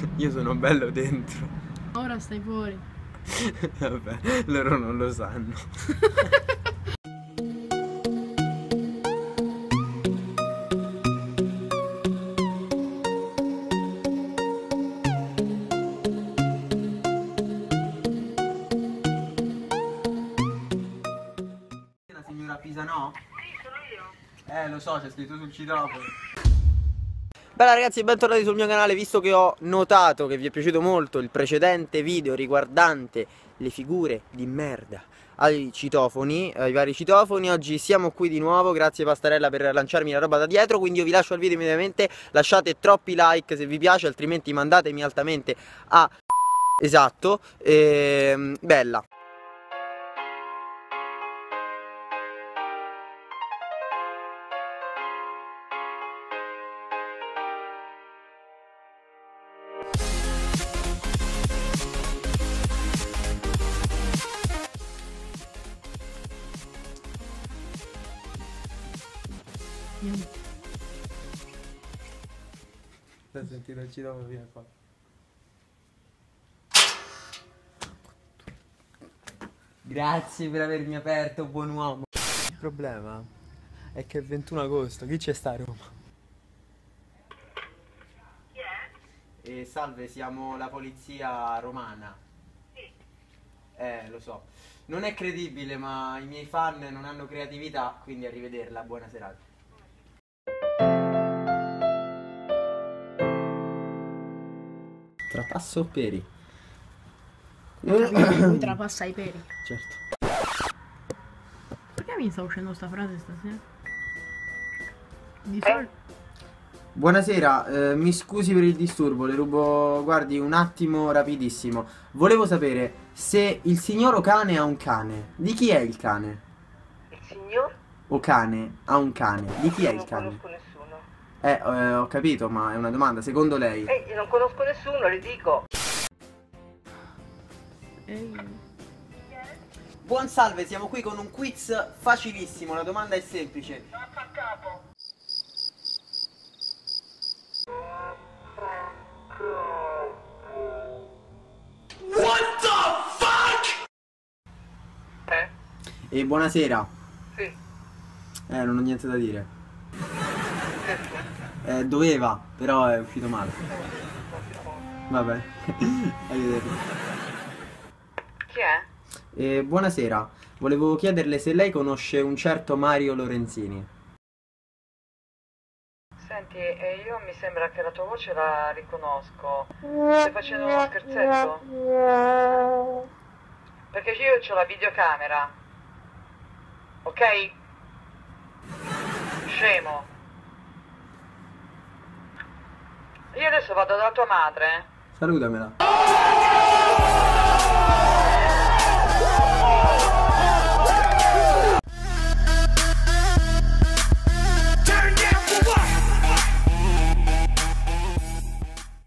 Io sono bello dentro. Ora stai fuori. Vabbè, loro non lo sanno. La signora Pisa no? Sì, sono io. Eh, lo so, c'è scritto sul citofono. Bella ragazzi, bentornati sul mio canale, visto che ho notato che vi è piaciuto molto il precedente video riguardante le figure di merda ai citofoni, ai vari citofoni, oggi siamo qui di nuovo, grazie Pastarella per lanciarmi la roba da dietro, quindi io vi lascio il video immediatamente, lasciate troppi like se vi piace, altrimenti mandatemi altamente a... Esatto, ehm, bella. L'ho sentito il citofono, vieni qua. Grazie per avermi aperto, buon uomo. Il problema è che è il 21 agosto, chi c'è sta a Roma? E salve, siamo la polizia romana. Eh, lo so. Non è credibile, ma i miei fan non hanno creatività, quindi arrivederla, buona serata. Trapasso o peri? Lui trapassa i peri. Certo. Perché mi sta uscendo sta frase stasera? Di solito. Buonasera, eh, mi scusi per il disturbo, le rubo, guardi, un attimo rapidissimo. Volevo sapere se il signor Ocane ha un cane. Di chi è il cane? Il signor? Ocane ha un cane. Di chi è il non cane? conosco nessuno. Eh, eh, ho capito, ma è una domanda, secondo lei? Ehi, io non conosco nessuno, le dico. Ehi. Buon salve, siamo qui con un quiz facilissimo, la domanda è semplice. Eh? E buonasera. Sì. Eh, non ho niente da dire. Eh, doveva, però è uscito male. Vabbè. Arrivederci. Chi è? Eh, buonasera, volevo chiederle se lei conosce un certo Mario Lorenzini. Senti, eh, io mi sembra che la tua voce la riconosco. Stai facendo uno scherzetto? Perché io ho la videocamera. Ok? Scemo. Io adesso vado dalla tua madre. Salutamela.